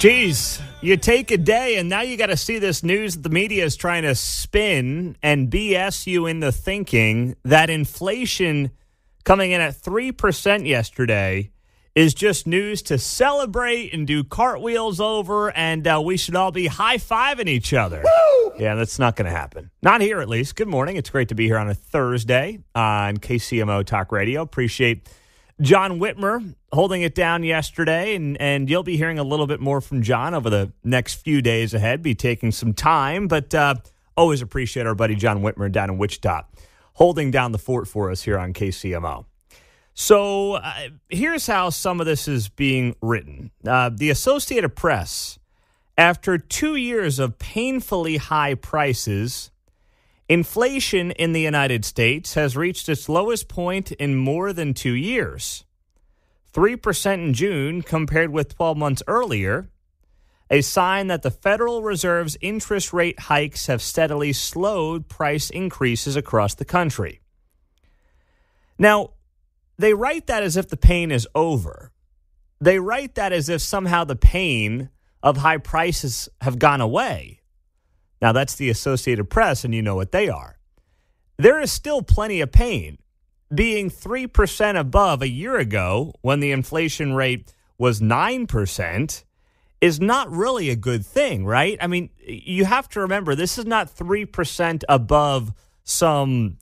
Geez, you take a day and now you got to see this news that the media is trying to spin and BS you into thinking that inflation coming in at 3% yesterday is just news to celebrate and do cartwheels over, and uh, we should all be high fiving each other. Woo! Yeah, that's not going to happen. Not here, at least. Good morning. It's great to be here on a Thursday on KCMO Talk Radio. Appreciate John Whitmer holding it down yesterday, and, and you'll be hearing a little bit more from John over the next few days ahead. Be taking some time, but uh, always appreciate our buddy John Whitmer down in Wichita holding down the fort for us here on KCMO. So uh, here's how some of this is being written. Uh, the Associated Press, after two years of painfully high prices, inflation in the United States has reached its lowest point in more than two years. 3% in June compared with 12 months earlier, a sign that the Federal Reserve's interest rate hikes have steadily slowed price increases across the country. Now, they write that as if the pain is over. They write that as if somehow the pain of high prices have gone away. Now, that's the Associated Press, and you know what they are. There is still plenty of pain. Being 3% above a year ago when the inflation rate was 9% is not really a good thing, right? I mean, you have to remember this is not 3% above some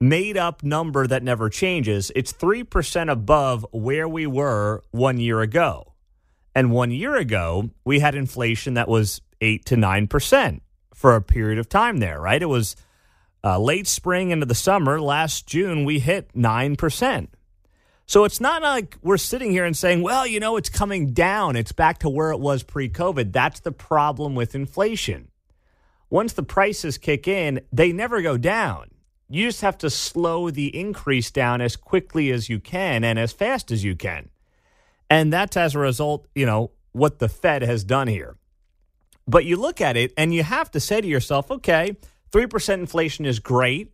made up number that never changes. It's 3% above where we were one year ago. And one year ago, we had inflation that was 8 to 9% for a period of time there, right? It was uh, late spring into the summer. Last June, we hit 9%. So it's not like we're sitting here and saying, well, you know, it's coming down. It's back to where it was pre COVID. That's the problem with inflation. Once the prices kick in, they never go down you just have to slow the increase down as quickly as you can and as fast as you can. And that's as a result, you know, what the Fed has done here. But you look at it and you have to say to yourself, okay, 3% inflation is great.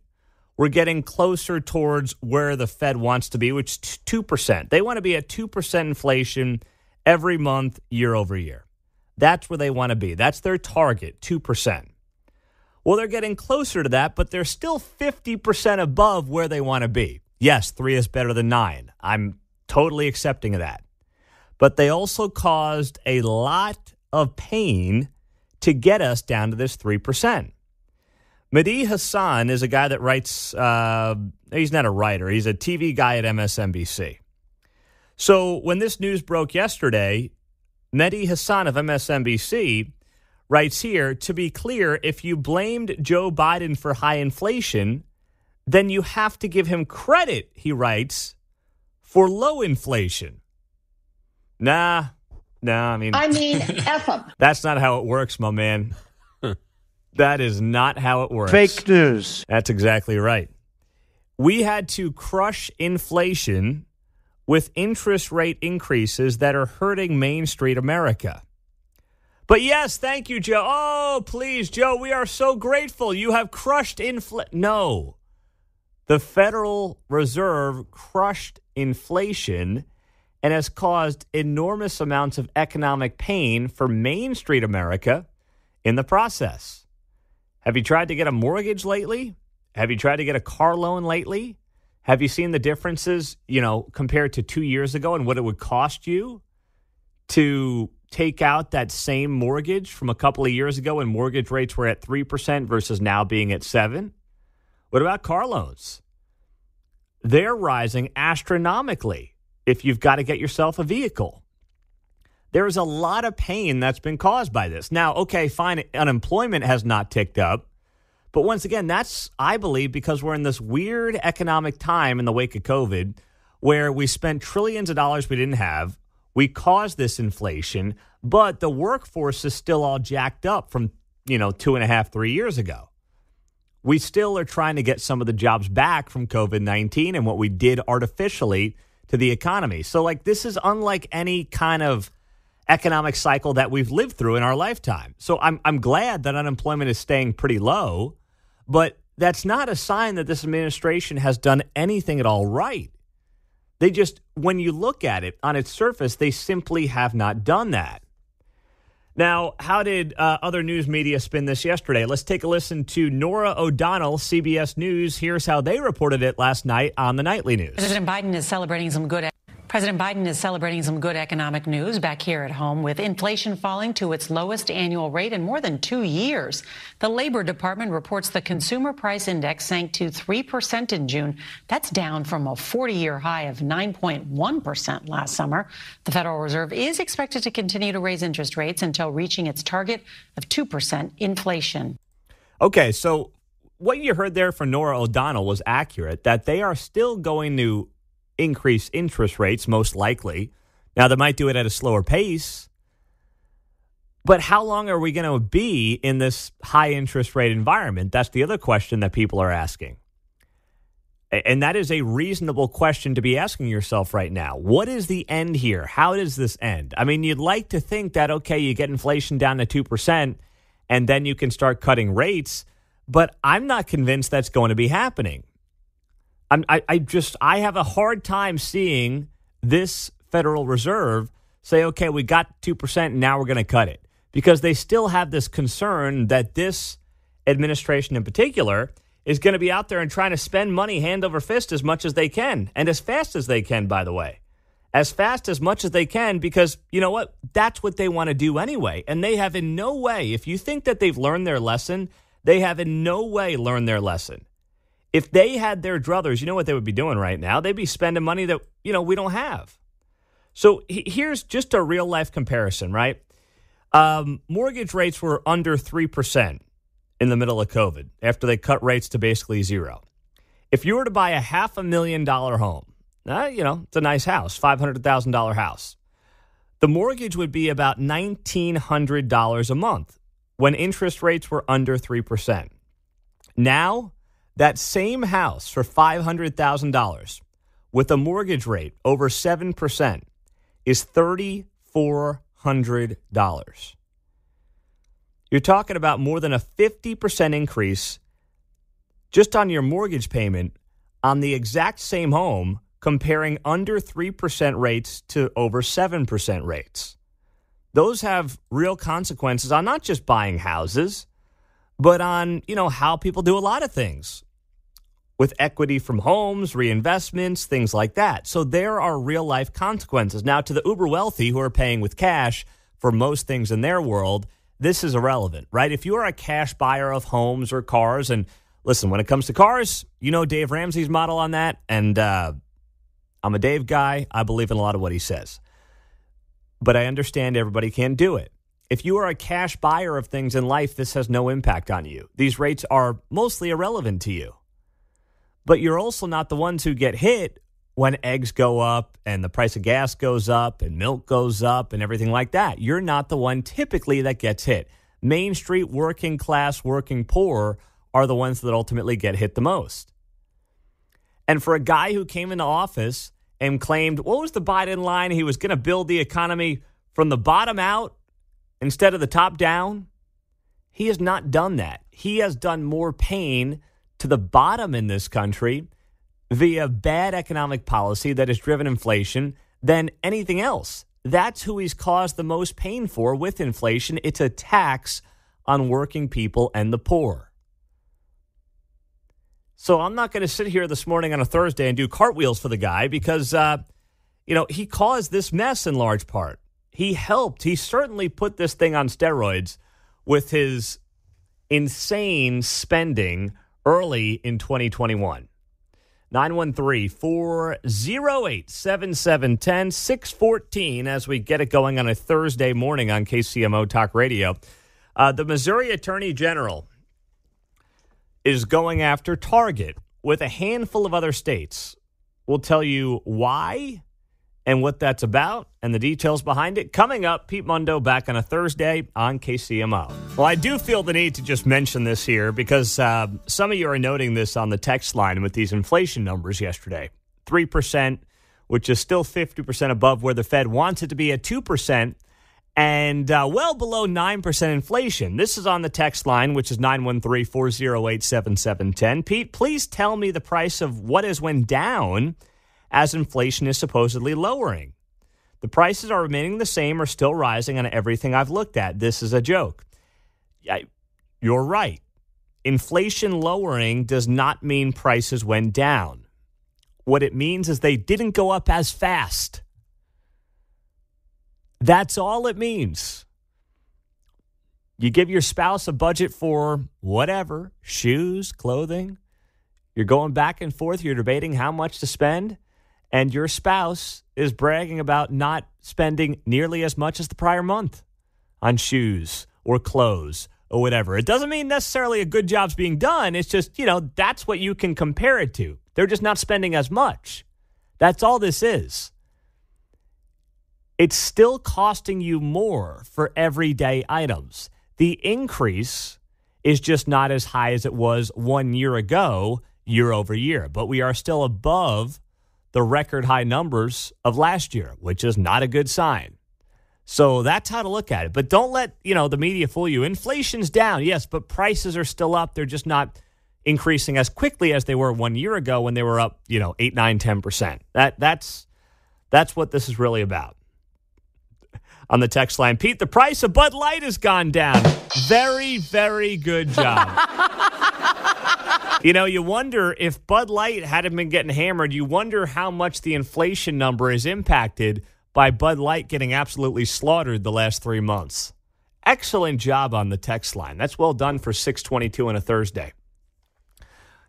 We're getting closer towards where the Fed wants to be, which is 2%. They want to be at 2% inflation every month, year over year. That's where they want to be. That's their target, 2%. Well, they're getting closer to that, but they're still 50% above where they want to be. Yes, three is better than nine. I'm totally accepting of that. But they also caused a lot of pain to get us down to this 3%. Mehdi Hasan is a guy that writes, uh, he's not a writer, he's a TV guy at MSNBC. So when this news broke yesterday, Mehdi Hasan of MSNBC writes here to be clear, if you blamed Joe Biden for high inflation, then you have to give him credit, he writes, for low inflation. Nah, nah, I mean, I mean, F them. That's not how it works, my man. that is not how it works. Fake news. That's exactly right. We had to crush inflation with interest rate increases that are hurting Main Street America. But yes, thank you, Joe. Oh, please, Joe, we are so grateful. You have crushed inflation. No. The Federal Reserve crushed inflation and has caused enormous amounts of economic pain for Main Street America in the process. Have you tried to get a mortgage lately? Have you tried to get a car loan lately? Have you seen the differences, you know, compared to 2 years ago and what it would cost you to take out that same mortgage from a couple of years ago when mortgage rates were at 3% versus now being at 7? What about car loans? They're rising astronomically if you've got to get yourself a vehicle. There is a lot of pain that's been caused by this. Now, okay, fine, unemployment has not ticked up. But once again, that's, I believe, because we're in this weird economic time in the wake of COVID where we spent trillions of dollars we didn't have we caused this inflation, but the workforce is still all jacked up from, you know, two and a half, three years ago. We still are trying to get some of the jobs back from COVID 19 and what we did artificially to the economy. So, like, this is unlike any kind of economic cycle that we've lived through in our lifetime. So, I'm, I'm glad that unemployment is staying pretty low, but that's not a sign that this administration has done anything at all right. They just, when you look at it on its surface, they simply have not done that. Now, how did uh, other news media spin this yesterday? Let's take a listen to Norah O'Donnell, CBS News. Here's how they reported it last night on the nightly news. President Biden is celebrating some good President Biden is celebrating some good economic news back here at home with inflation falling to its lowest annual rate in more than two years. The Labor Department reports the Consumer Price Index sank to 3% in June. That's down from a 40 year high of 9.1% last summer. The Federal Reserve is expected to continue to raise interest rates until reaching its target of 2% inflation. Okay, so what you heard there from Norah O'Donnell was accurate that they are still going to increase interest rates, most likely. Now, they might do it at a slower pace. But how long are we going to be in this high interest rate environment? That's the other question that people are asking. And that is a reasonable question to be asking yourself right now. What is the end here? How does this end? I mean, you'd like to think that, okay, you get inflation down to 2% and then you can start cutting rates, but I'm not convinced that's going to be happening. I'm, I, I just I have a hard time seeing this Federal Reserve say, okay, we got two percent, now we're going to cut it because they still have this concern that this administration in particular is going to be out there and trying to spend money hand over fist as much as they can and as fast as they can, by the way. As fast as much as they can, because you know what? That's what they want to do anyway. And they have in no way, if you think that they've learned their lesson, they have in no way learned their lesson. If they had their druthers, you know what they would be doing right now? They'd be spending money that, you know, we don't have. So here's just a real life comparison, right? Um, mortgage rates were under 3% in the middle of COVID after they cut rates to basically zero. If you were to buy a half a million dollar home, uh, you know, it's a nice house, $500,000 house. The mortgage would be about $1,900 a month when interest rates were under 3%. Now, that same house for $500,000 with a mortgage rate over 7% is $3,400. You're talking about more than a 50% increase just on your mortgage payment on the exact same home, comparing under 3% rates to over 7% rates. Those have real consequences on not just buying houses but on, you know, how people do a lot of things with equity from homes, reinvestments, things like that. So there are real life consequences. Now, to the uber wealthy who are paying with cash for most things in their world, this is irrelevant, right? If you are a cash buyer of homes or cars, and listen, when it comes to cars, you know Dave Ramsey's model on that. And uh, I'm a Dave guy. I believe in a lot of what he says. But I understand everybody can't do it. If you are a cash buyer of things in life, this has no impact on you. These rates are mostly irrelevant to you. But you're also not the ones who get hit when eggs go up and the price of gas goes up and milk goes up and everything like that. You're not the one typically that gets hit. Main Street working class, working poor are the ones that ultimately get hit the most. And for a guy who came into office and claimed, what was the Biden line? He was going to build the economy from the bottom out instead of the top down? He has not done that. He has done more pain to the bottom in this country via bad economic policy that has driven inflation than anything else. That's who he's caused the most pain for with inflation. It's a tax on working people and the poor. So I'm not going to sit here this morning on a Thursday and do cartwheels for the guy because, uh, you know, he caused this mess in large part he helped. He certainly put this thing on steroids with his insane spending early in 2021. 913 408 7710 614 as we get it going on a Thursday morning on KCMO Talk Radio. Uh, the Missouri Attorney General is going after Target with a handful of other states. We'll tell you why and what that's about and the details behind it coming up. Pete Mundo back on a Thursday on KCMO. Well, I do feel the need to just mention this here because uh, some of you are noting this on the text line with these inflation numbers yesterday 3%, which is still 50% above where the Fed wants it to be at 2%. And uh, well below 9% inflation. This is on the text line, which is 913 408 7710. Pete, please tell me the price of what has went down as inflation is supposedly lowering. The prices are remaining the same or still rising on everything I've looked at. This is a joke. I, you're right. Inflation lowering does not mean prices went down. What it means is they didn't go up as fast. That's all it means. You give your spouse a budget for whatever shoes, clothing. You're going back and forth. You're debating how much to spend and your spouse is bragging about not spending nearly as much as the prior month on shoes or clothes or whatever. It doesn't mean necessarily a good job's being done. It's just, you know, that's what you can compare it to. They're just not spending as much. That's all this is. It's still costing you more for everyday items. The increase is just not as high as it was one year ago, year over year, but we are still above the record high numbers of last year, which is not a good sign. So that's how to look at it. But don't let, you know, the media fool you. Inflation's down, yes, but prices are still up. They're just not increasing as quickly as they were one year ago when they were up, you know, 8, 9, 10%. That that's that's what this is really about. On the text line, Pete, the price of Bud Light has gone down. Very, very good job. You know, you wonder if Bud Light hadn't been getting hammered, you wonder how much the inflation number is impacted by Bud Light getting absolutely slaughtered the last three months. Excellent job on the text line. That's well done for 622 on a Thursday.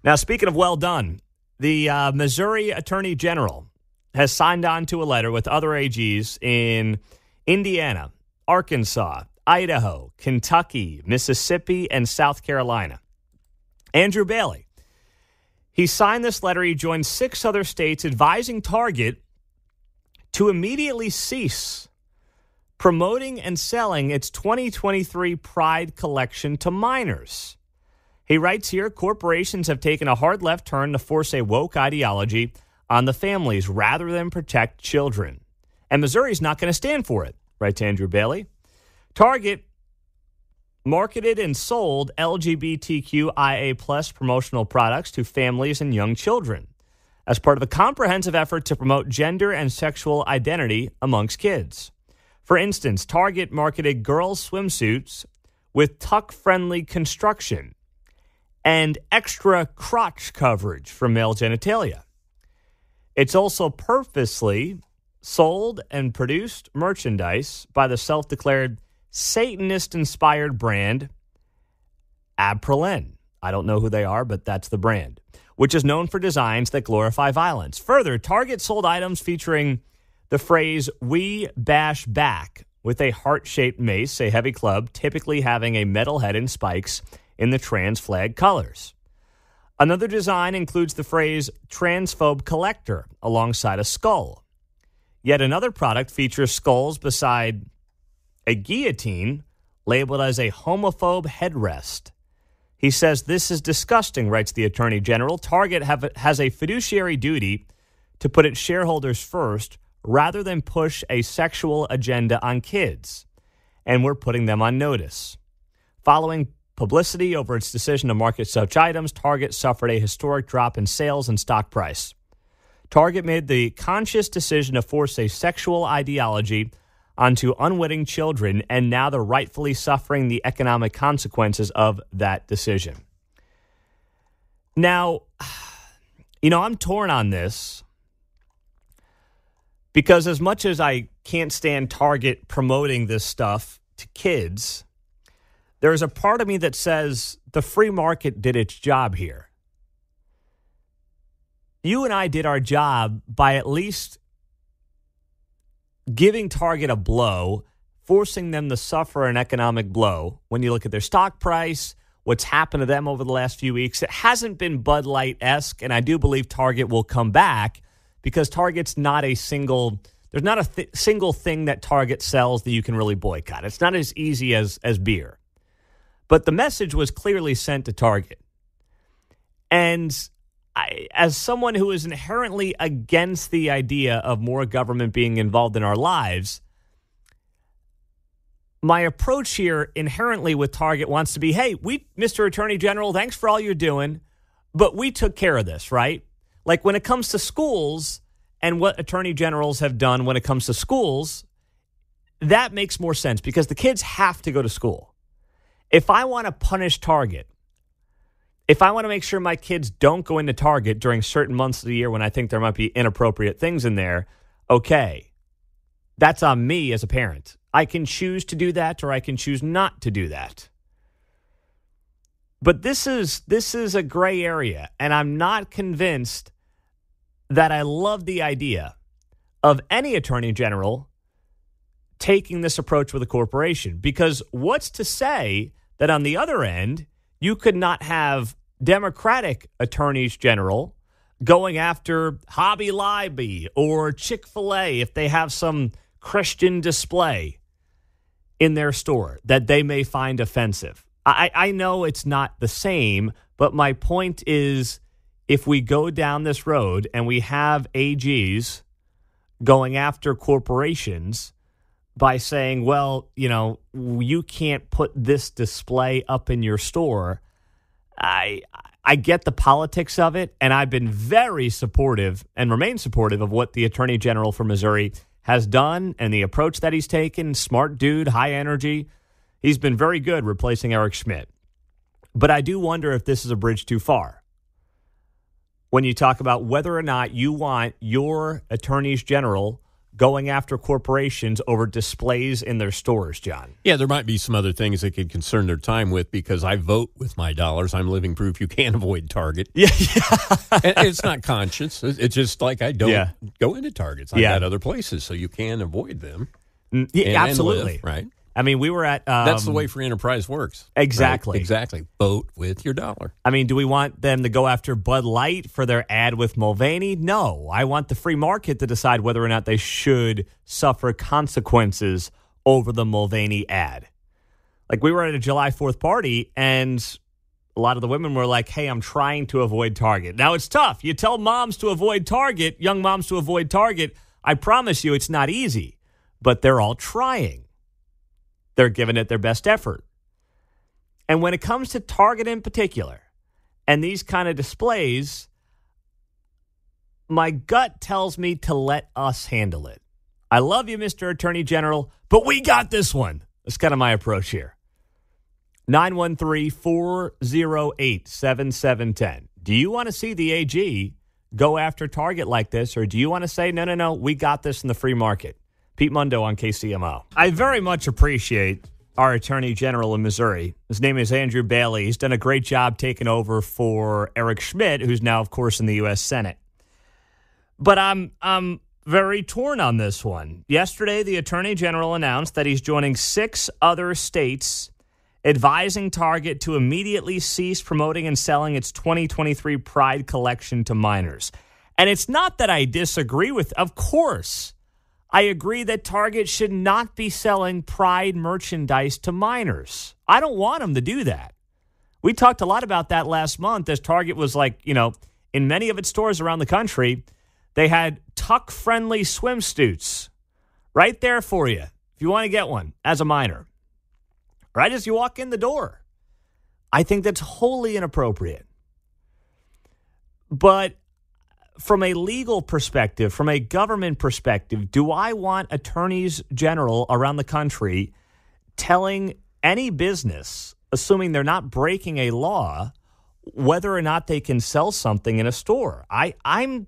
Now, speaking of well done, the uh, Missouri Attorney General has signed on to a letter with other AGs in Indiana, Arkansas, Idaho, Kentucky, Mississippi, and South Carolina. Andrew Bailey he signed this letter. He joined six other states advising Target to immediately cease promoting and selling its 2023 Pride collection to minors. He writes here corporations have taken a hard left turn to force a woke ideology on the families rather than protect children. And Missouri's not going to stand for it, writes Andrew Bailey. Target marketed and sold LGBTQIA plus promotional products to families and young children as part of a comprehensive effort to promote gender and sexual identity amongst kids. For instance, Target marketed girls' swimsuits with tuck friendly construction and extra crotch coverage for male genitalia. It's also purposely sold and produced merchandise by the self declared Satanist inspired brand Abprallen. I don't know who they are, but that's the brand, which is known for designs that glorify violence. Further, Target sold items featuring the phrase We Bash Back with a heart shaped mace, a heavy club, typically having a metal head and spikes in the trans flag colors. Another design includes the phrase transphobe collector alongside a skull. Yet another product features skulls beside a guillotine labeled as a homophobe headrest. He says this is disgusting, writes the Attorney General. Target have, has a fiduciary duty to put its shareholders first rather than push a sexual agenda on kids. And we're putting them on notice. Following publicity over its decision to market such items, Target suffered a historic drop in sales and stock price. Target made the conscious decision to force a sexual ideology onto unwitting children, and now they're rightfully suffering the economic consequences of that decision. Now, you know, I'm torn on this because as much as I can't stand Target promoting this stuff to kids, there's a part of me that says the free market did its job here. You and I did our job by at least giving Target a blow, forcing them to suffer an economic blow when you look at their stock price, what's happened to them over the last few weeks. It hasn't been Bud Light esque, and I do believe Target will come back because Target's not a single. There's not a th- single thing that Target sells that you can really boycott. It's not as easy as as beer. But the message was clearly sent to Target. And I, as someone who is inherently against the idea of more government being involved in our lives, my approach here inherently with Target wants to be hey, we, Mr. Attorney General, thanks for all you're doing, but we took care of this, right? Like when it comes to schools and what attorney generals have done when it comes to schools, that makes more sense because the kids have to go to school. If I want to punish Target, if I want to make sure my kids don't go into Target during certain months of the year when I think there might be inappropriate things in there, okay, that's on me as a parent. I can choose to do that or I can choose not to do that. But this is this is a gray area and I'm not convinced that I love the idea of any attorney general taking this approach with a corporation because what's to say that on the other end you could not have Democratic attorneys general going after Hobby Lobby or Chick fil A if they have some Christian display in their store that they may find offensive. I, I know it's not the same, but my point is if we go down this road and we have AGs going after corporations by saying, well, you know, you can't put this display up in your store. I I get the politics of it, and I've been very supportive and remain supportive of what the Attorney General for Missouri has done and the approach that he's taken. Smart dude, high energy. He's been very good replacing Eric Schmitt. But I do wonder if this is a bridge too far. When you talk about whether or not you want your attorneys general going after corporations over displays in their stores, John. Yeah, there might be some other things they could concern their time with because I vote with my dollars. I'm living proof you can't avoid Target. Yeah, and it's not conscious. It's just like I don't Yeah. go into Targets. I've Yeah. got other places, so you can avoid them. Yeah, absolutely. live, right? I mean, we were at. Um, That's the way free enterprise works. right? Exactly. Exactly. Vote with your dollar. I mean, do we want them to go after Bud Light for their ad with Mulvaney? No. I want the free market to decide whether or not they should suffer consequences over the Mulvaney ad. Like, we were at a July 4th party, and a lot of the women were like, hey, I'm trying to avoid Target. Now, it's tough. You tell moms to avoid Target, young moms to avoid Target. I promise you, it's not easy, but they're all trying. They're giving it their best effort. And when it comes to Target in particular, and these kind of displays, my gut tells me to let us handle it. I love you, Mr. Attorney General, but we got this one. That's kind of my approach here. 913 408 7710. Do you want to see the AG go after Target like this, or do you want to say, no, no, no, we got this in the free market? Pete Mundo on KCMO. I very much appreciate our Attorney General in Missouri. His name is Andrew Bailey. He's done a great job taking over for Eric Schmitt, who's now, of course, in the U.S. Senate. But I'm I'm very torn on this one. Yesterday, the Attorney General announced that he's joining six other states advising Target to immediately cease promoting and selling its 2023 Pride collection to minors. And it's not that I disagree with, of course. I agree that Target should not be selling Pride merchandise to minors. I don't want them to do that. We talked a lot about that last month as Target was like, you know, in many of its stores around the country, they had tuck friendly swimsuits right there for you if you want to get one as a minor, right as you walk in the door. I think that's wholly inappropriate. But from a legal perspective, from a government perspective, do I want attorneys general around the country telling any business, assuming they're not breaking a law, whether or not they can sell something in a store? I, I'm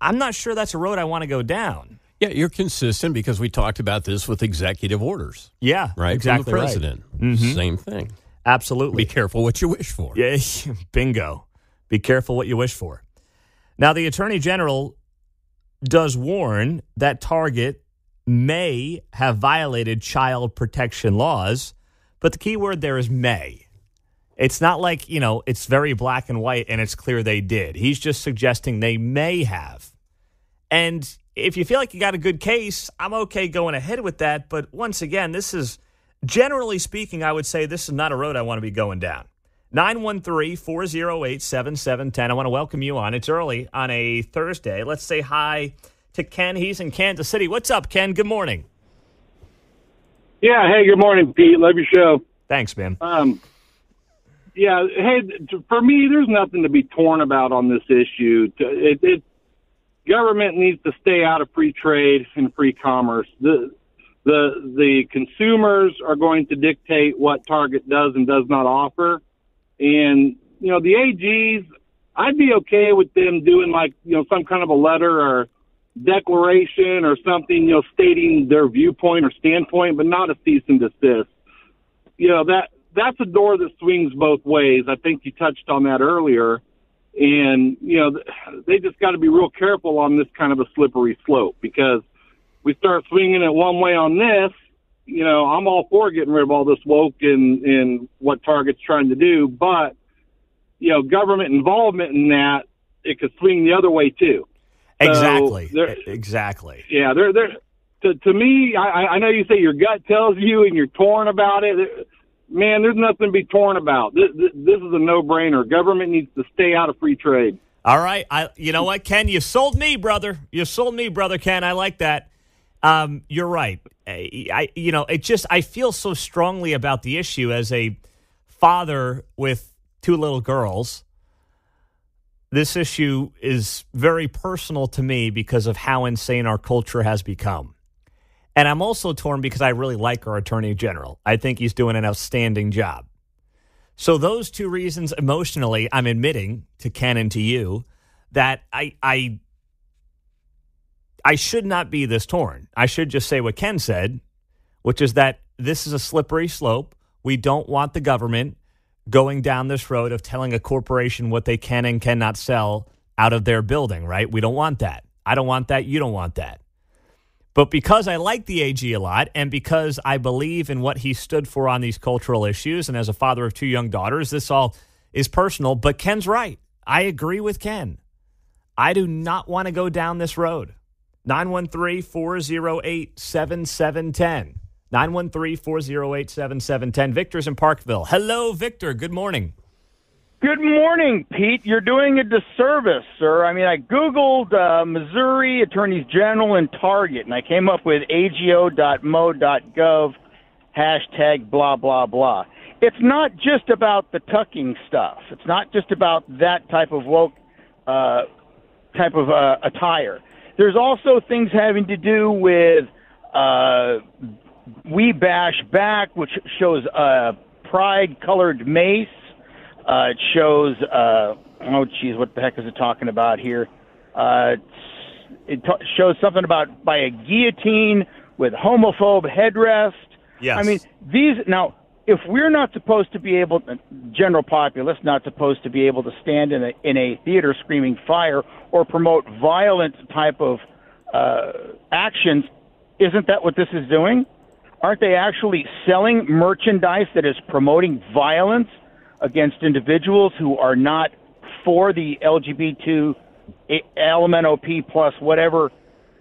I'm not sure that's a road I want to go down. Yeah, you're consistent because we talked about this with executive orders, Yeah, right? Exactly From the right. president. Mm-hmm. Same thing. Absolutely. Be careful what you wish for. Yeah, bingo. Be careful what you wish for. Now, the Attorney General does warn that Target may have violated child protection laws, but the key word there is may. It's not like, you know, it's very black and white and it's clear they did. He's just suggesting they may have. And if you feel like you got a good case, I'm okay going ahead with that. But once again, this is generally speaking, I would say this is not a road I want to be going down. 913 408 7710. I want to welcome you on. It's early on a Thursday. Let's say hi to Ken. He's in Kansas City. What's up, Ken? Good morning. Yeah. Hey, good morning, Pete. Love your show. Thanks, man. Um, yeah. Hey, for me, there's nothing to be torn about on this issue. It, it government needs to stay out of free trade and free commerce. The the the consumers are going to dictate what Target does and does not offer, and you know the AGs. I'd be okay with them doing like you know some kind of a letter or declaration or something, you know, stating their viewpoint or standpoint, but not a cease and desist. You know that that's a door that swings both ways. I think you touched on that earlier. And, you know, they just got to be real careful on this kind of a slippery slope because we start swinging it one way on this, you know, I'm all for getting rid of all this woke and, and what Target's trying to do. But, you know, government involvement in that, it could swing the other way too. Exactly. So exactly. Yeah. They're, they're, to, to me, I, I know you say your gut tells you and you're torn about it man, there's nothing to be torn about. This, this, this is a no-brainer. Government needs to stay out of free trade. All right, I, you know what, Ken, you sold me, brother. You sold me, brother Ken. I like that. Um, you're right. I, you know, it just I feel so strongly about the issue as a father with two little girls. This issue is very personal to me because of how insane our culture has become. And I'm also torn because I really like our attorney general. I think he's doing an outstanding job. So those two reasons emotionally, I'm admitting to Ken and to you that I I I should not be this torn. I should just say what Ken said, which is that this is a slippery slope. We don't want the government going down this road of telling a corporation what they can and cannot sell out of their building, right? We don't want that. I don't want that. You don't want that. But because I like the AG a lot and because I believe in what he stood for on these cultural issues, and as a father of two young daughters, this all is personal. But Ken's right. I agree with Ken. I do not want to go down this road. 913 408 7710. 913 408 7710. Victor's in Parkville. Hello, Victor. Good morning. Good morning, Pete. You're doing a disservice, sir. I mean, I Googled uh, Missouri Attorneys General and Target, and I came up with ago.mo.gov, hashtag blah, blah, blah. It's not just about the tucking stuff. It's not just about that type of woke uh, type of uh, attire. There's also things having to do with uh, We Bash Back, which shows a pride colored mace uh, it shows, uh, oh, geez, what the heck is it talking about here? Uh, it t- shows something about by a guillotine with homophobe headrest. Yes. I mean, these now. If we're not supposed to be able, general populace not supposed to be able to stand in a in a theater screaming fire or promote violent type of uh, actions, isn't that what this is doing? Aren't they actually selling merchandise that is promoting violence? against individuals who are not for the LGBT LMNOP plus whatever.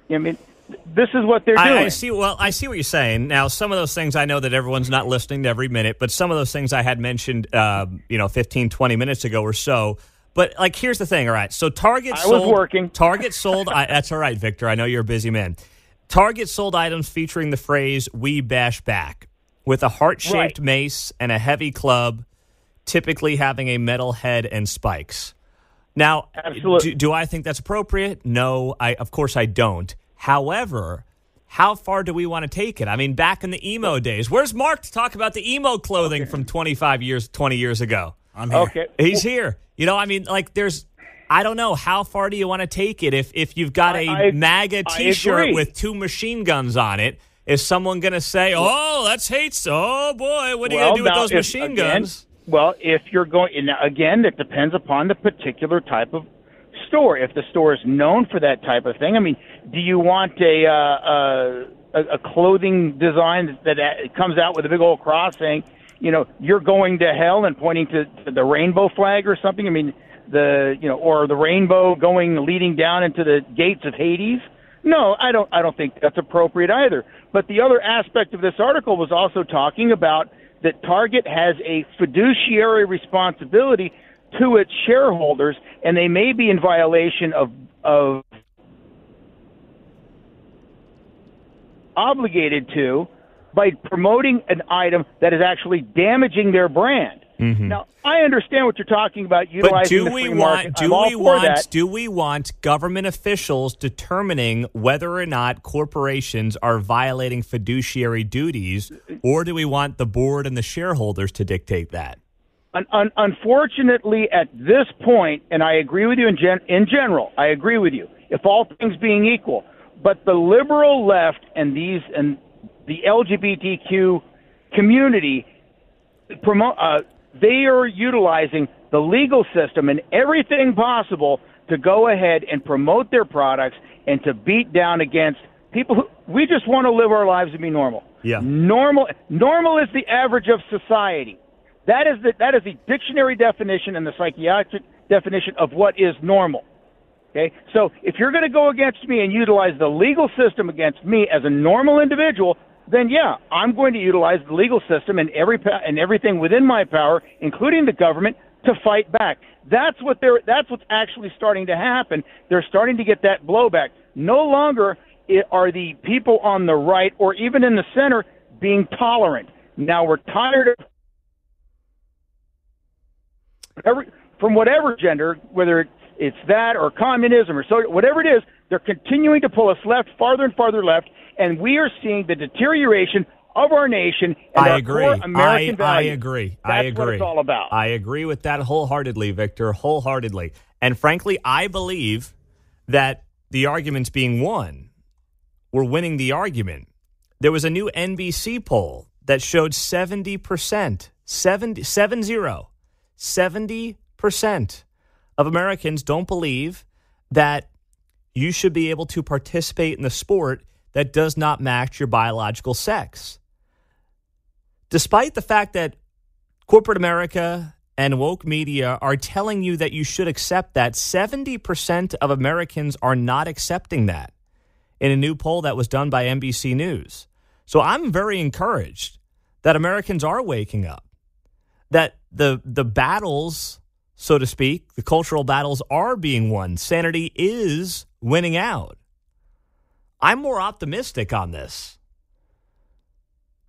I mean, this is what they're doing. I, I, see. Well, I see what you're saying. Now, some of those things I know that everyone's not listening to every minute, but some of those things I had mentioned, uh, you know, 15, 20 minutes ago or so. But like, here's the thing. All right, so Target I sold. was working. Target sold. I, that's all right, Victor. I know you're a busy man. Target sold items featuring the phrase "We bash back" with a heart-shaped right. mace and a heavy club typically having a metal head and spikes. Now. Do, do, I think that's appropriate? No, I of course I don't. However, how far do we want to take it? I mean, back in the emo days, where's Mark to talk about the emo clothing okay. from 25 years, 20 years ago? I'm here. Okay. He's here. You know, I mean, like there's I don't know how far do you want to take it if if you've got a I, MAGA T-shirt with two machine guns on it. Is someone going to say, "Oh, that's hate"? Oh boy, what are well, you going to do with those if, machine again, guns? Well, if you're going, again, it depends upon the particular type of store. If the store is known for that type of thing, I mean, do you want a uh, a, a clothing design that, that comes out with a big old cross saying, you know, you're going to hell and pointing to, to the rainbow flag or something? I mean, the you know, or the rainbow going leading down into the gates of Hades? No, I don't. I don't think that's appropriate either. But the other aspect of this article was also talking about that Target has a fiduciary responsibility to its shareholders, and they may be in violation of of obligated to by promoting an item that is actually damaging their brand. Mm-hmm. Now, I understand what you're talking about But utilizing do the we free want market. do we want that. do we want government officials determining whether or not corporations are violating fiduciary duties or do we want the board and the shareholders to dictate that? Un- un- unfortunately, at this point, and I agree with you in, gen- in general, I agree with you. If all things being equal, but the liberal left and these and the LGBTQ community promote, uh, they are utilizing the legal system and everything possible to go ahead and promote their products and to beat down against people who we just want to live our lives and be normal. Yeah. Normal normal is the average of society. That is the that is the dictionary definition and the psychiatric definition of what is normal. Okay? So if you're going to go against me and utilize the legal system against me as a normal individual, then yeah, I'm going to utilize the legal system and every and everything within my power, including the government, to fight back. That's what they're that's what's actually starting to happen. They're starting to get that blowback. No longer i- are the people on the right or even in the center being tolerant. Now we're tired of every, from whatever gender, whether it's, that or communism or so, whatever it is, they're continuing to pull us left, farther and farther left, and we are seeing the deterioration of our nation and I our agree. core American I, I values. agree. That's I agree. what it's all about. I agree with that wholeheartedly, Victor, wholeheartedly. And frankly, I believe that the argument's being won. We're winning the argument. There was a new NBC poll that showed 70%, 70, 70, 70% of Americans don't believe that you should be able to participate in the sport that does not match your biological sex. Despite the fact that corporate America and woke media are telling you that you should accept that, 70% of Americans are not accepting that in a new poll that was done by NBC News. So I'm very encouraged that Americans are waking up, that the the battles, so to speak, the cultural battles are being won. Sanity is winning out. I'm more optimistic on this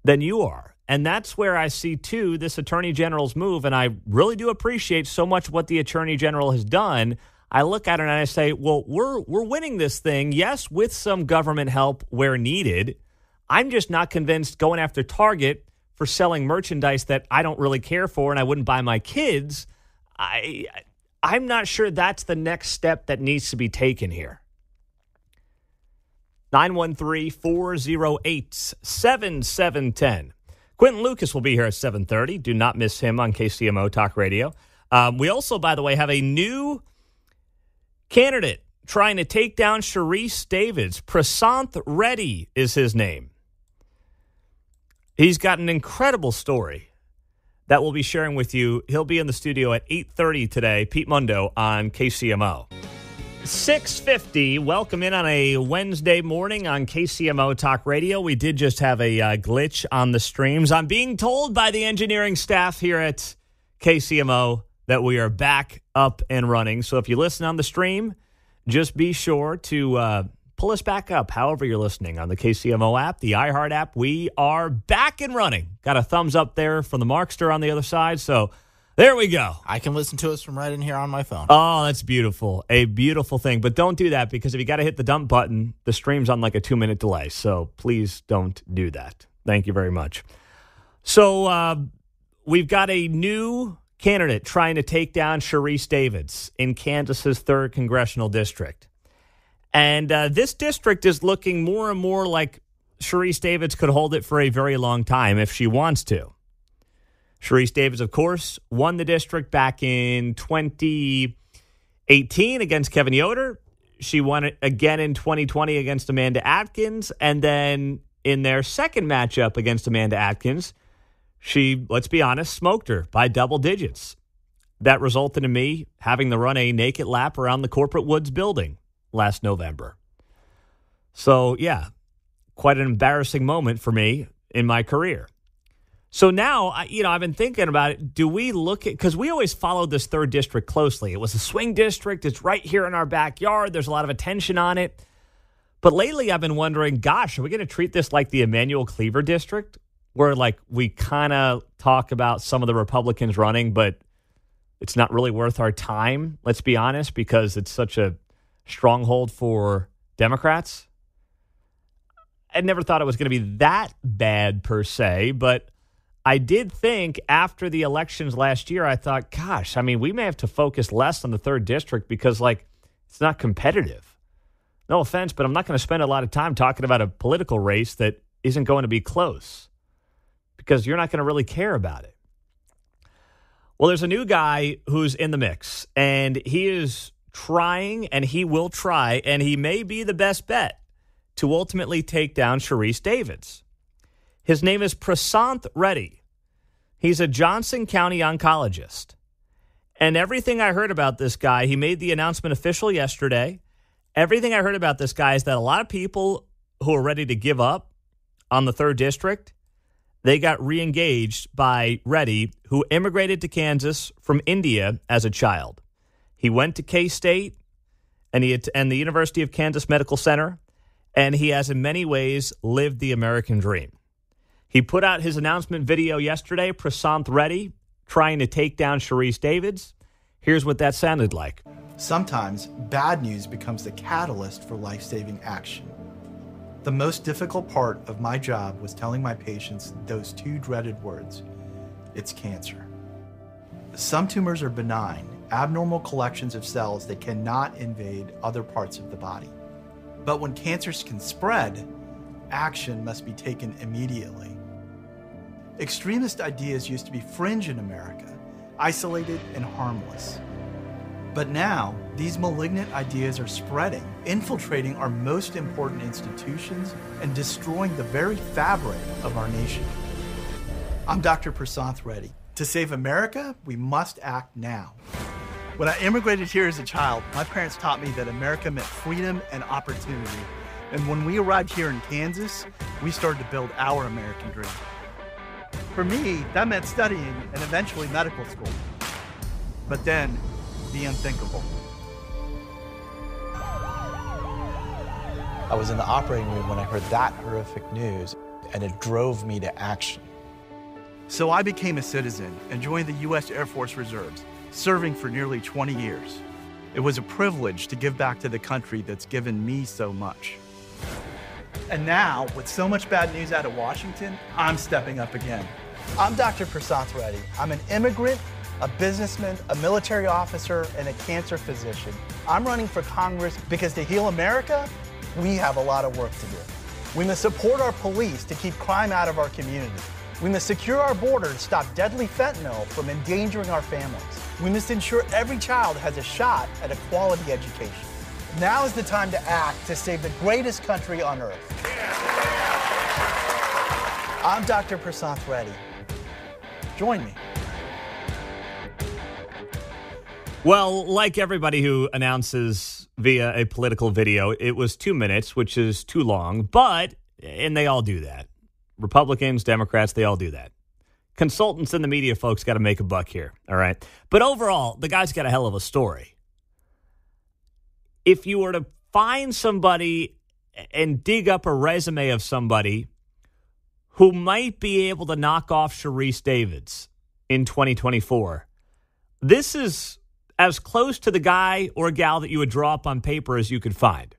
than you are. And that's where I see, too, this attorney general's move. And I really do appreciate so much what the attorney general has done. I look at it and I say, well, we're, we're winning this thing, yes, with some government help where needed. I'm just not convinced going after Target for selling merchandise that I don't really care for and I wouldn't buy my kids. I, I'm not sure that's the next step that needs to be taken here. 913 408 7710. Quinton Lucas will be here at 7:30. Do not miss him on KCMO Talk Radio. Um, we also, by the way, have a new candidate trying to take down Sharice Davids. Prasanth Reddy is his name. He's got an incredible story that we'll be sharing with you. He'll be in the studio at 8:30 today. Pete Mundo on KCMO. 650 welcome in on a wednesday morning on kcmo talk radio we did just have a uh, glitch on the streams i'm being told by the engineering staff here at kcmo that we are back up and running so if you listen on the stream just be sure to uh, pull us back up however you're listening on the kcmo app the iheart app we are back and running got a thumbs up there from the markster on the other side so there we go I can listen to us from right in here on my phone. Oh, that's beautiful. A beautiful thing. But don't do that because if you got to hit the dump button, the stream's on like a two minute delay. So please don't do that. Thank you very much. So uh, we've got a new candidate trying to take down Sharice Davids in Kansas's third congressional district. And uh, this district is looking more and more like Sharice Davids could hold it for a very long time if she wants to. Sharice Davids, of course, won the district back in 2018 against Kevin Yoder. She won it again in 2020 against Amanda Adkins. And then in their second matchup against Amanda Adkins, she, let's be honest, smoked her by double digits. That resulted in me having to run a naked lap around the Corporate Woods building last November. So, yeah, quite an embarrassing moment for me in my career. So now, I- you know, I've been thinking about it. Do we look at, because we always followed this third district closely. It was a swing district, it's right here in our backyard, there's a lot of attention on it. But lately, I've been wondering gosh, are we going to treat this like the Emanuel Cleaver district, where like we kind of talk about some of the Republicans running, but it's not really worth our time, let's be honest, because it's such a stronghold for Democrats. I never thought it was going to be that bad per se, but I did think after the elections last year, I thought, gosh, I mean, we may have to focus less on the third district because, like, it's not competitive. No offense, but I'm not going to spend a lot of time talking about a political race that isn't going to be close because you're not going to really care about it. Well, there's a new guy who's in the mix, and he is trying, and he will try, and he may be the best bet to ultimately take down Sharice Davids. His name is Prasanth Reddy. He's a Johnson County oncologist. And everything I heard about this guy, he made the announcement official yesterday. Everything I heard about this guy is that a lot of people who are ready to give up on the third district, they got re-engaged by Reddy, who immigrated to Kansas from India as a child. He went to K State and he and the University of Kansas Medical Center, and he has in many ways lived the American dream. He put out his announcement video yesterday, Prasanth Reddy trying to take down Sharice Davids. Here's what that sounded like. Sometimes bad news becomes the catalyst for life saving action. The most difficult part of my job was telling my patients those two dreaded words it's cancer. Some tumors are benign, abnormal collections of cells that cannot invade other parts of the body. But when cancers can spread, action must be taken immediately. Extremist ideas used to be fringe in America, isolated and harmless. But now, these malignant ideas are spreading, infiltrating our most important institutions, and destroying the very fabric of our nation. I'm Dr. Prasanth Reddy. To save America, we must act now. When I immigrated here as a child, my parents taught me that America meant freedom and opportunity. And when we arrived here in Kansas, we started to build our American dream. For me, that meant studying and eventually medical school. But then, the unthinkable. I was in the operating room when I heard that horrific news, and it drove me to action. So I became a citizen and joined the U.S. Air Force Reserves, serving for nearly 20 years. It was a privilege to give back to the country that's given me so much. And now, with so much bad news out of Washington, I'm stepping up again. I'm Dr. Prasanth Reddy. I'm an immigrant, a businessman, a military officer, and a cancer physician. I'm running for Congress because to heal America, we have a lot of work to do. We must support our police to keep crime out of our community. We must secure our border to stop deadly fentanyl from endangering our families. We must ensure every child has a shot at a quality education. Now is the time to act to save the greatest country on earth. I'm Dr. Prasanth Reddy. Join me. Well, like everybody who announces via a political video, it was two minutes, which is too long, but, and they all do that. Republicans, Democrats, they all do that. Consultants and the media folks got to make a buck here, all right? But overall, the guy's got a hell of a story. If you were to find somebody and dig up a resume of somebody who might be able to knock off Sharice Davids in 2024, this is as close to the guy or gal that you would draw up on paper as you could find.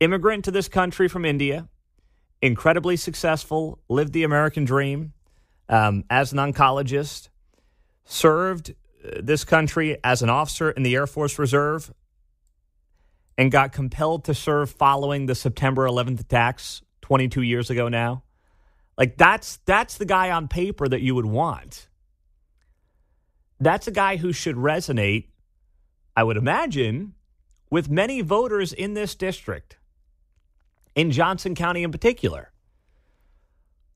Immigrant to this country from India, incredibly successful, lived the American dream um, as an oncologist, served uh, this country as an officer in the Air Force Reserve, and got compelled to serve following the September 11th attacks 22 years ago now. Like that's that's the guy on paper that you would want. That's a guy who should resonate, I would imagine, with many voters in this district in Johnson County in particular,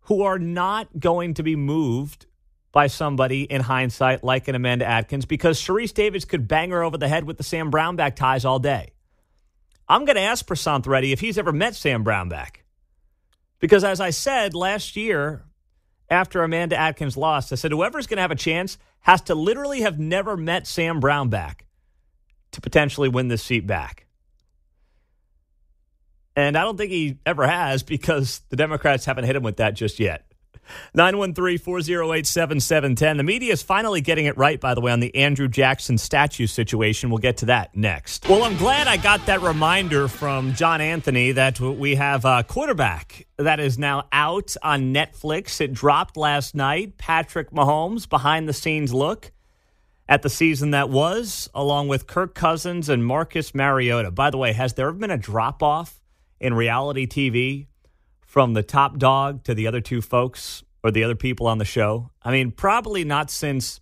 who are not going to be moved by somebody in hindsight like an Amanda Adkins because Sharice Davids could bang her over the head with the Sam Brownback ties all day. I'm going to ask Prasanth Reddy if he's ever met Sam Brownback. Because as I said last year, after Amanda Adkins lost, I said whoever's going to have a chance has to literally have never met Sam Brownback to potentially win this seat back. And I don't think he ever has because the Democrats haven't hit him with that just yet. 913 408 7710. The media is finally getting it right, by the way, on the Andrew Jackson statue situation. We'll get to that next. Well, I'm glad I got that reminder from John Anthony that we have a quarterback that is now out on Netflix. It dropped last night. Patrick Mahomes, behind the scenes look at the season that was, along with Kirk Cousins and Marcus Mariota. By the way, has there been a drop off in reality TV from the top dog to the other two folks or the other people on the show? I mean, probably not since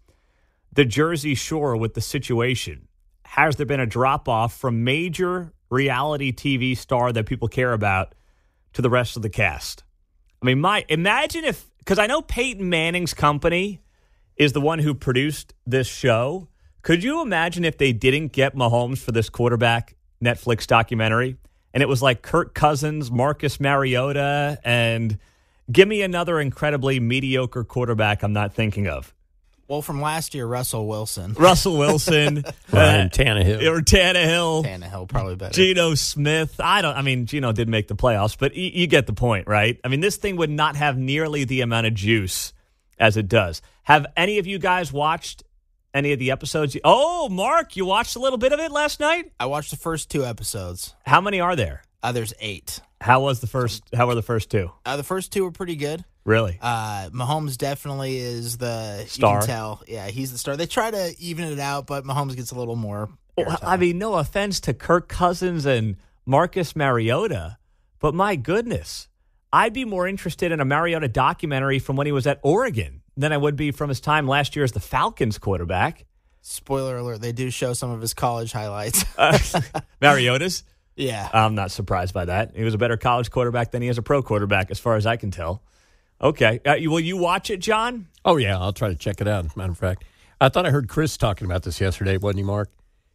the Jersey Shore with the situation. Has there been a drop off from major reality TV star that people care about to the rest of the cast? I mean, my imagine if because I know Peyton Manning's company is the one who produced this show. Could you imagine if they didn't get Mahomes for this quarterback Netflix documentary? And it was like Kirk Cousins, Marcus Mariota, and give me another incredibly mediocre quarterback I'm not thinking of. Well, from last year, Russell Wilson. Russell Wilson. Ryan uh, Tannehill. Or Tannehill. Tannehill, probably better. Geno Smith. I don't, I mean, Geno did make the playoffs, but y- you get the point, right? I mean, this thing would not have nearly the amount of juice as it does. Have any of you guys watched any of the episodes? Oh, Mark, you watched a little bit of it last night? I watched the first two episodes. How many are there? Uh, there's eight. How was the first? How were the first two? Uh, the first two were pretty good. Really? Uh, Mahomes definitely is the Star. You can tell, yeah, he's the star. They try to even it out, but Mahomes gets a little more. Well, I mean, no offense to Kirk Cousins and Marcus Mariota, but my goodness, I'd be more interested in a Mariota documentary from when he was at Oregon than I would be from his time last year as the Falcons quarterback. Spoiler alert: They do show some of his college highlights. Uh, Mariota's. yeah, I'm not surprised by that. He was a better college quarterback than he is a pro quarterback, as far as I can tell. Okay, uh, will you watch it, John? Oh, yeah, I'll try to check it out. As a matter of fact, I thought I heard Chris talking about this yesterday, wasn't he, Mark?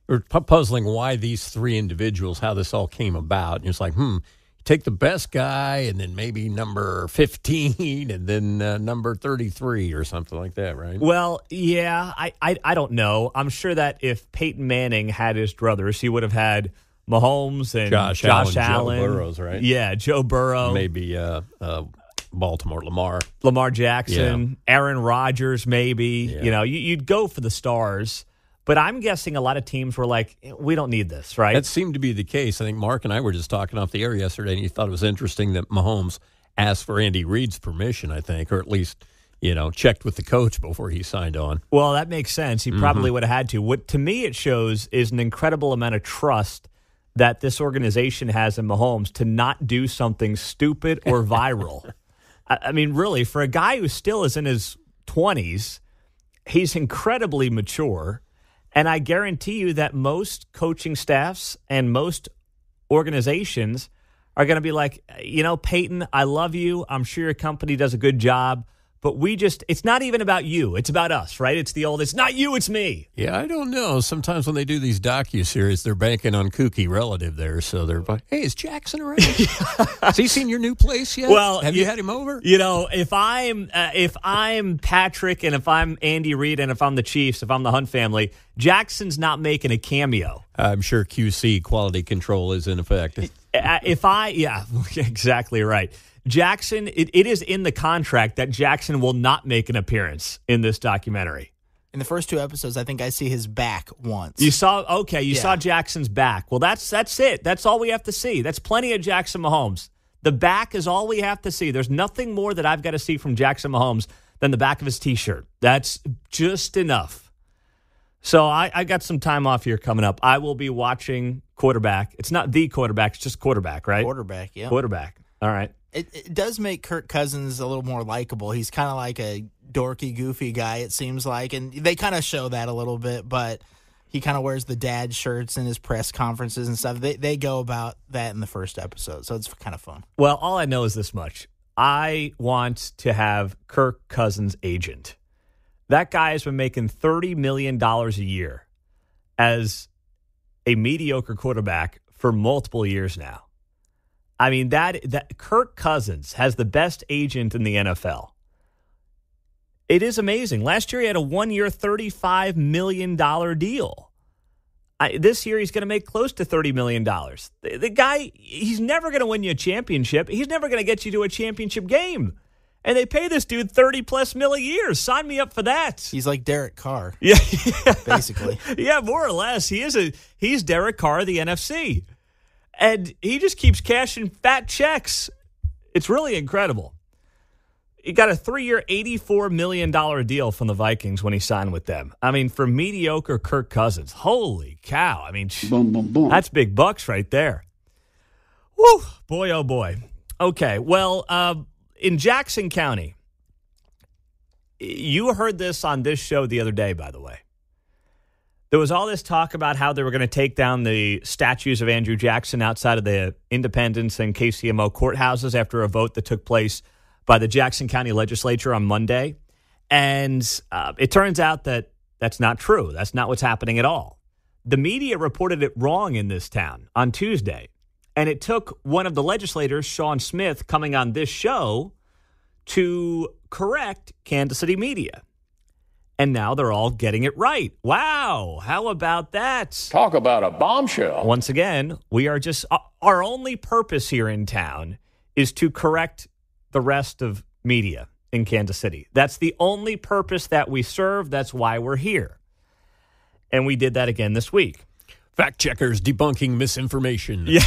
We were puzzling why these three individuals, how this all came about. And it's like, hmm, take the best guy and then maybe number 15 and then uh, number 33 or something like that, right? Well, yeah, I, I I don't know. I'm sure that if Peyton Manning had his druthers, he would have had Mahomes and Josh Josh, Allen, Joe Burrows, right? Yeah, Joe Burrow, Maybe uh, uh, Baltimore, Lamar. Lamar Jackson, Aaron Rodgers, maybe. Yeah. You know, you, you'd go for the stars. But I'm guessing a lot of teams were like, eh, we don't need this, right? That seemed to be the case. I think Mark and I were just talking off the air yesterday, and you thought it was interesting that Mahomes asked for Andy Reid's permission, I think, or at least, you know, checked with the coach before he signed on. Well, that makes sense. He probably mm-hmm. would have had to. What to me it shows is an incredible amount of trust that this organization has in Mahomes to not do something stupid or viral. I, mean, really, for a guy who still is in his twenties, he's incredibly mature. And I guarantee you that most coaching staffs and most organizations are going to be like, you know, Peyton, I love you. I'm sure your company does a good job, but we just, it's not even about you. It's about us, right? It's the old, it's not you, it's me. Yeah, I don't know. Sometimes when they do these docu series, they're banking on kooky relative there, so they're like, "Hey, is Jackson around? Has he seen your new place yet? Well, have you you- had him over? You know, if I'm uh, if I'm Patrick and if I'm Andy Reid and if I'm the Chiefs, if I'm the Hunt family, Jackson's not making a cameo. I'm sure QC quality control is in effect. Uh, if I, yeah, exactly right. Jackson, it, it is in the contract that Jackson will not make an appearance in this documentary. in the first two episodes, I think I see his back once. You saw, okay, you Yeah. saw Jackson's back. Well, that's that's it. That's all we have to see. That's plenty of Jackson Mahomes. The back is all we have to see. There's nothing more that I've got to see from Jackson Mahomes than the back of his T-shirt. That's just enough. So I, I got some time off here coming up. I will be watching quarterback. It's not the quarterback. It's just quarterback, right? quarterback. Yeah, Quarterback. All right. It, it does make Kirk Cousins a little more likable. He's kind of like a dorky, goofy guy. It seems like, and they kind of show that a little bit. But he kind of wears the dad shirts in his press conferences and stuff. They they go about that in the first episode, so it's kind of fun. Well, all I know is this much. I want to have Kirk Cousins' agent. That guy has been making $30 million a year as a mediocre quarterback for multiple years now. I mean, that, that Kirk Cousins has the best agent in the NFL. It is amazing. Last year, he had a one year, $35 million deal. I, this year, he's going to make close to $30 million. The, the guy, he's never going to win you a championship. He's never going to get you to a championship game. And they pay this dude 30 plus mil a year. Sign me up for that. He's like Derek Carr, Yeah. basically. yeah, more or less. He is a he's Derek Carr of the NFC. And he just keeps cashing fat checks. It's really incredible. He got a three-year, $84 million deal from the Vikings when he signed with them. I mean, for mediocre Kirk Cousins. Holy cow. I mean, Boom, boom, boom. that's big bucks right there. Woo, boy, oh boy. Okay, well, uh, in Jackson County, you heard this on this show the other day, by the way. There was all this talk about how they were going to take down the statues of Andrew Jackson outside of the Independence and KCMO courthouses after a vote that took place by the Jackson County legislature on Monday. And uh, it turns out that that's not true. That's not what's happening at all. The media reported it wrong in this town on Tuesday. And it took one of the legislators, Sean Smith, coming on this show to correct Kansas City media. And now they're all getting it right. Wow. How about that? Talk about a bombshell. Once again, we are just, uh, our only purpose here in town is to correct the rest of media in Kansas City. That's the only purpose that we serve. That's why we're here. And we did that again this week. Fact checkers debunking misinformation. Yeah.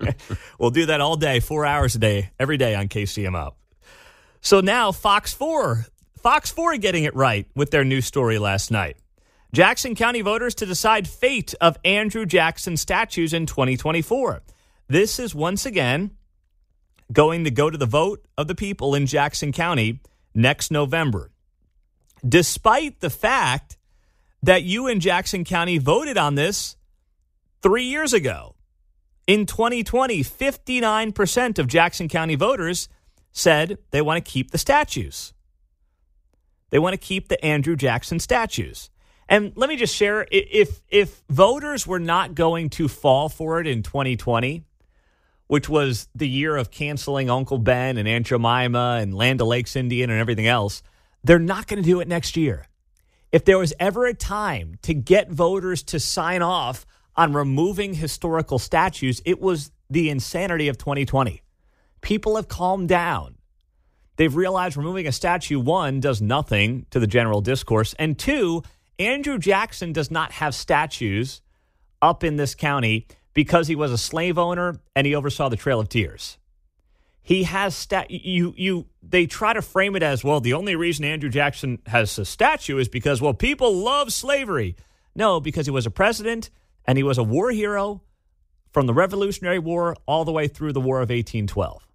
we'll do that all day, four hours a day, every day on KCMO. So now Fox 4, Fox 4 getting it right with their new story last night. Jackson County voters to decide fate of Andrew Jackson statues in 2024. This is once again going to go to the vote of the people in Jackson County next November. Despite the fact that you in Jackson County voted on this three years ago. In 2020, 59% of Jackson County voters said they want to keep the statues. They want to keep the Andrew Jackson statues. And let me just share if if voters were not going to fall for it in 2020, which was the year of canceling Uncle Ben and Aunt Jemima and Land O'Lakes Indian and everything else, they're not going to do it next year. If there was ever a time to get voters to sign off on removing historical statues, it was the insanity of 2020. People have calmed down. They've realized removing a statue, one, does nothing to the general discourse, and two, Andrew Jackson does not have statues up in this county because he was a slave owner and he oversaw the Trail of Tears. He has stat you you they try to frame it as well the only reason Andrew Jackson has a statue is because well people love slavery. No, because he was a president and he was a war hero from the Revolutionary War all the way through the War of 1812.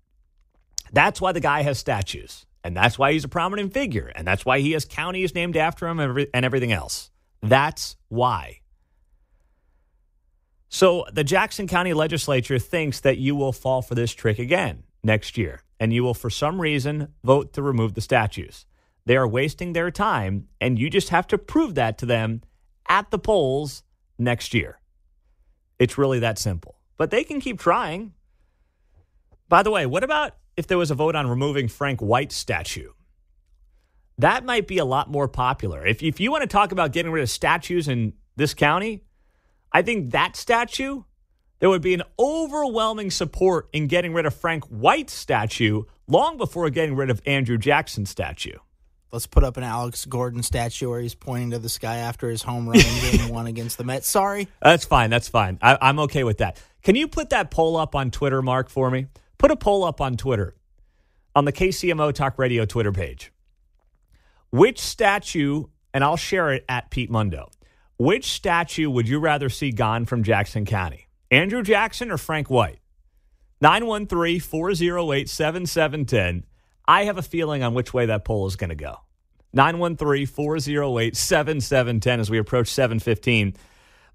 That's why the guy has statues. And that's why he's a prominent figure. And that's why he has counties named after him and everything else. That's why. So the Jackson County legislature thinks that you will fall for this trick again next year. And you will, for some reason, vote to remove the statues. They are wasting their time. And you just have to prove that to them at the polls next year. It's really that simple. But they can keep trying. By the way, what about if there was a vote on removing Frank White's statue? That might be a lot more popular. If, if you want to talk about getting rid of statues in this county, I think that statue, there would be an overwhelming support in getting rid of Frank White's statue long before getting rid of Andrew Jackson's statue. Let's put up an Alex Gordon statue where he's pointing to the sky after his home run in game one against the Mets. Sorry. That's fine. That's fine. I, I'm okay with that. Can you put that poll up on Twitter, Mark, for me? Put a poll up on Twitter, on the KCMO Talk Radio Twitter page. Which statue, and I'll share it at Pete Mundo, which statue would you rather see gone from Jackson County? Andrew Jackson or Frank White? 913 408 7710. I have a feeling on which way that poll is going to go. 913 408 7710 as we approach 715.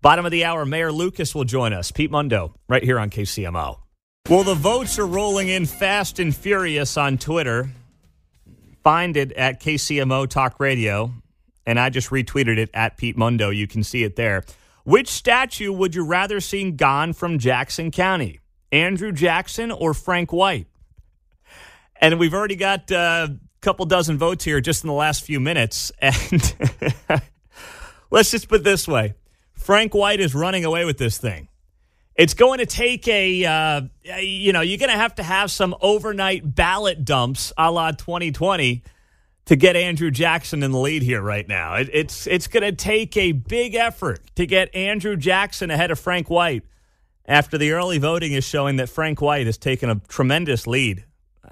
Bottom of the hour, Mayor Lucas will join us. Pete Mundo, right here on KCMO. Well, the votes are rolling in fast and furious on Twitter. Find it at KCMO Talk Radio. And I just retweeted it at Pete Mundo. You can see it there. Which statue would you rather see gone from Jackson County? Andrew Jackson or Frank White? And we've already got uh, a couple dozen votes here just in the last few minutes. And let's just put this way Frank White is running away with this thing. It's going to take a, uh, you know, you're going to have to have some overnight ballot dumps a la 2020 to get Andrew Jackson in the lead here right now. It, it's it's going to take a big effort to get Andrew Jackson ahead of Frank White after the early voting is showing that Frank White has taken a tremendous lead.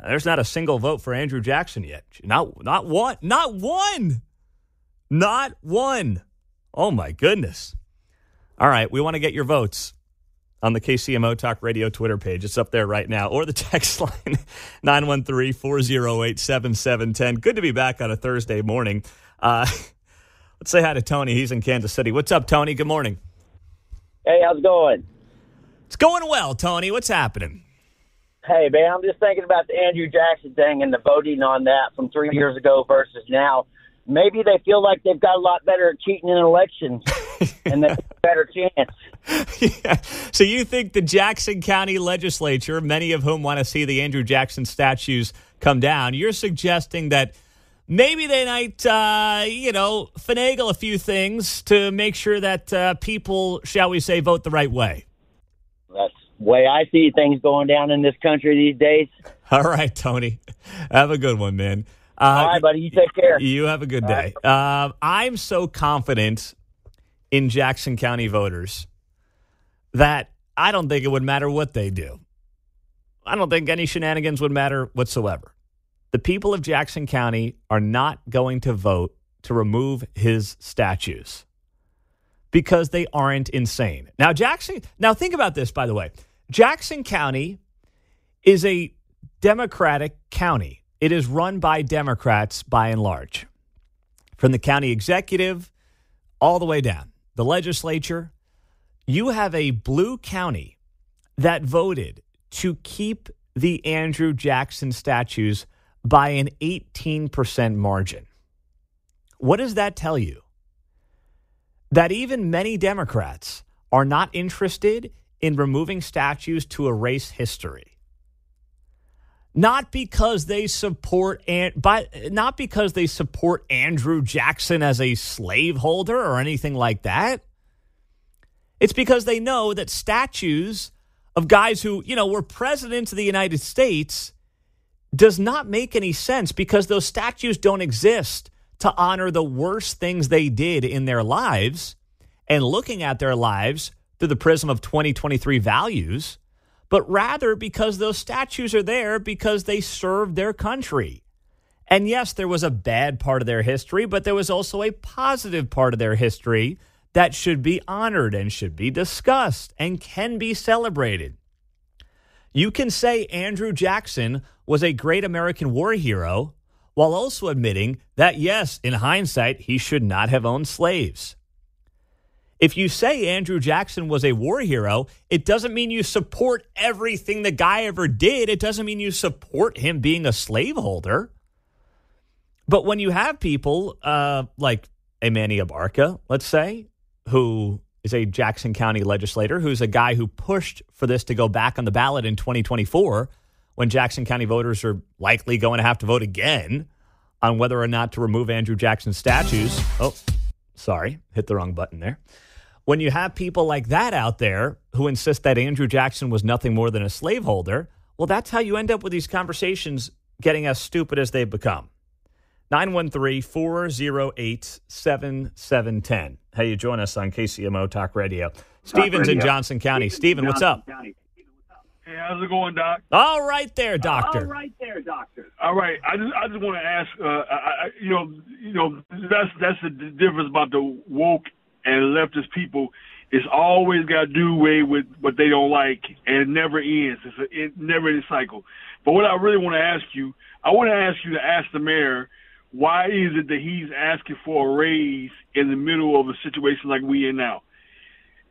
There's not a single vote for Andrew Jackson yet. Not not one. Not one. Not one. Oh my goodness. All right, we want to get your votes on the KCMO Talk Radio Twitter page. It's up there right now. Or the text line 913 408 7710. Good to be back on a Thursday morning. Uh, let's say hi to Tony. He's in Kansas City. What's up, Tony? Good morning. Hey, how's it going? It's going well, Tony. What's happening? Hey, man, I'm just thinking about the Andrew Jackson thing and the voting on that from three years ago versus now. Maybe they feel like they've got a lot better at cheating in elections and they better chance. yeah. So you think the Jackson County legislature, many of whom want to see the Andrew Jackson statues come down, you're suggesting that maybe they might, uh, you know, finagle a few things to make sure that uh, people, shall we say, vote the right way? That's the way I see things going down in this country these days. All right, Tony. Have a good one, man. Uh, All right, buddy. You take care. You have a good day. Uh, I'm so confident in Jackson County voters that I don't think it would matter what they do. I don't think any shenanigans would matter whatsoever. The people of Jackson County are not going to vote to remove his statues because they aren't insane. Now, Jackson, now think about this, by the way. Jackson County is a Democratic county. It is run by Democrats by and large, from the county executive all the way down. The legislature, you have a blue county that voted to keep the Andrew Jackson statues by an 18% margin. What does that tell you? That even many Democrats are not interested in removing statues to erase history. Not because they support and by not because they support Andrew Jackson as a slaveholder or anything like that. It's because they know that statues of guys who, you know, were presidents of the United States does not make any sense because those statues don't exist to honor the worst things they did in their lives and looking at their lives through the prism of 2023 values, but rather because those statues are there because they served their country. And yes, there was a bad part of their history, but there was also a positive part of their history that should be honored and should be discussed and can be celebrated. You can say Andrew Jackson was a great American war hero while also admitting that, yes, in hindsight, he should not have owned slaves. If you say Andrew Jackson was a war hero, it doesn't mean you support everything the guy ever did. It doesn't mean you support him being a slaveholder. But when you have people uh, like a Manny Abarca, let's say, who is a Jackson County legislator, who's a guy who pushed for this to go back on the ballot in 2024, when Jackson County voters are likely going to have to vote again on whether or not to remove Andrew Jackson's statues. Oh, sorry, hit the wrong button there. When you have people like that out there who insist that Andrew Jackson was nothing more than a slaveholder, well, that's how you end up with these conversations getting as stupid as they've become. 913 408 7710. How you join us on KCMO Talk Radio. Stephen's in Johnson County. Stephen, what's up? Hey, how's it going, Doc? All right there, doctor. All right there, doctor. All right, I just I just want to ask, uh, I, I, you know, you know, that's that's the difference about the woke and leftist people. It's always got to do away with what they don't like, and it never ends. It's a it never ends cycle. But what I really want to ask you, I want to ask you to ask the mayor why is it that he's asking for a raise in the middle of a situation like we in now?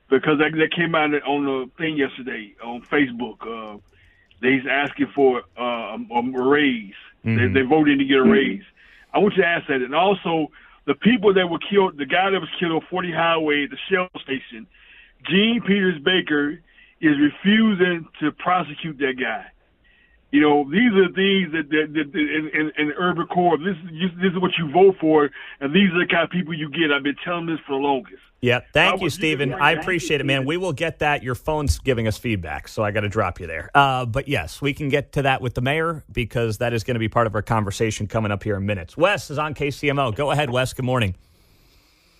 Because that, that came out on the thing yesterday on Facebook. Uh, he's asking for uh, a, a raise. Mm-hmm. They, they're voting to get a raise. I want you to ask that. And also, the people that were killed, the guy that was killed on 40 Highway the Shell station, Jean Peters Baker is refusing to prosecute that guy. You know, these are things that, that, that, that in, in, in urban core. This is this is what you vote for, and these are the kind of people you get. I've been telling this for the longest. Yeah, thank you, was- Stephen. I appreciate it, man. We will get that. Your phone's giving us feedback, so I got to drop you there. Uh, but yes, we can get to that with the mayor because that is going to be part of our conversation coming up here in minutes. Wes is on KCMO. Go ahead, Wes. Good morning.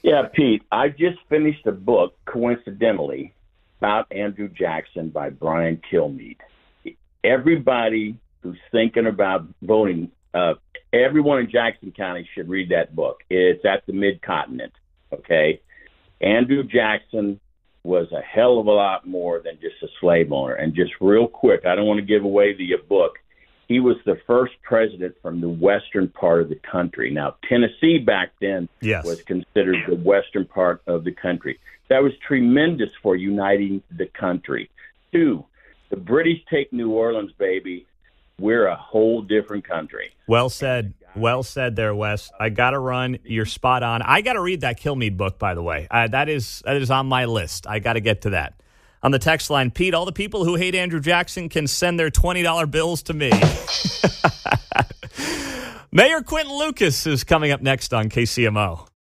Yeah, Pete, I just finished a book, coincidentally, about Andrew Jackson by Brian Kilmeade. Everybody who's thinking about voting, uh, everyone in Jackson County should read that book. It's at the Mid Continent, okay? Andrew Jackson was a hell of a lot more than just a slave owner. And just real quick, I don't want to give away the book. He was the first president from the western part of the country. Now, Tennessee back then Yes. was considered the western part of the country. That was tremendous for uniting the country. Two, the British take New Orleans, baby. We're a whole different country. Well said. Well said there, Wes. I got to run. You're spot on. I got to read that Kilmeade book, by the way. Uh, that is that is on my list. I got to get to that. On the text line, Pete, all the people who hate Andrew Jackson can send their $20 bills to me. Mayor Quinton Lucas is coming up next on KCMO.